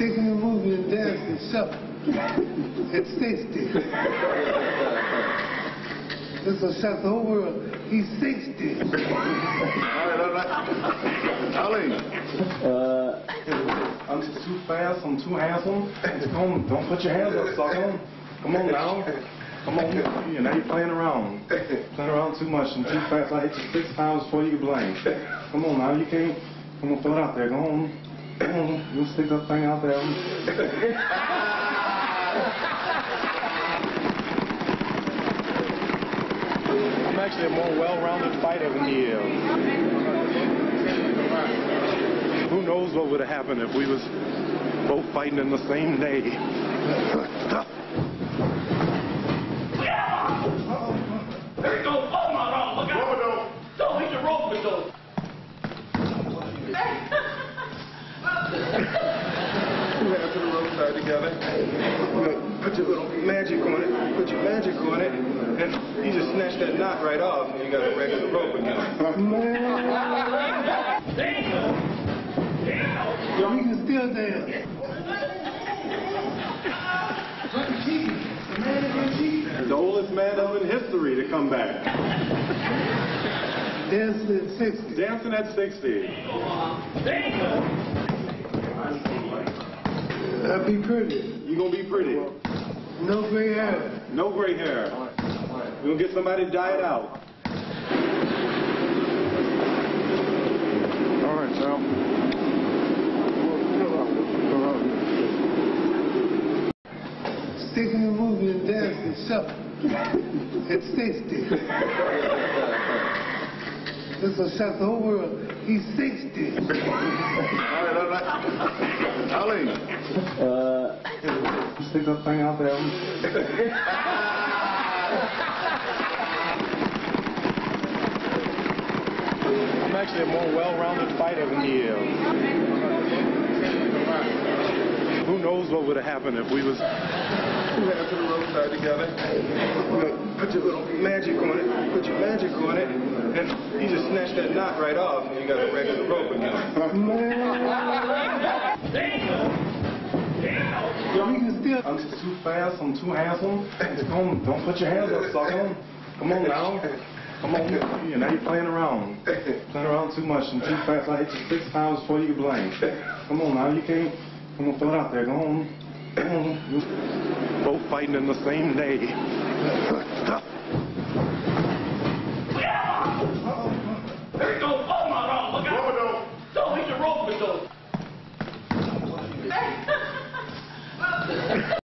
Taking the movie and dance dancing, shuffle. It's tasty. This will shut the whole world. He's 60. All right, all right. Ali. Uh, I'm too fast. I'm too handsome. Come, don't put your hands up, sucker. Come on now. Come on. Yeah, now you're playing around. Playing around too much. I'm too fast. I hit you six times before you can blame. Come on now. You can't. Come on, throw it out there. Go on. Come on. You stick that thing out there. I'm actually a more well-rounded fighter than he is. Who knows what would have happened if we was both fighting in the same day. There you go. Oh, my God. Look out. Don't hit the rope with those. Put it to the roadside together. Put your little magic on it. Put your magic on it. And you just snatch that knot right off and you got a regular rope again. We can still dance. The oldest man of in history to come back. Dancing at 60. Dancing at 60. I'll be pretty. You gonna be pretty. No gray hair. No gray hair. You gonna get somebody to dye it out. All right, Sal. Taking the movie and dancing, shuffle. It's tasty. This will shut the whole world. He's 60. All right, all right. Ali. Uh, Stick that thing out there. I'm actually a more well-rounded fighter than he is. Who knows what would have happened if we was Put it to the roadside together. Put your little magic on it. Put your magic on it. And you just snatch that knot right off and you got a regular rope again. We can still. I'm too fast. I'm too handsome. Come, don't put your hands up, sucker. Come on now. Come on. Yeah, now you're playing around. Playing around too much. I'm too fast. I hit you six times before you can blame. Come on now. You can't. Come on, throw it out there. Go on. Come on. Both fighting in the same day.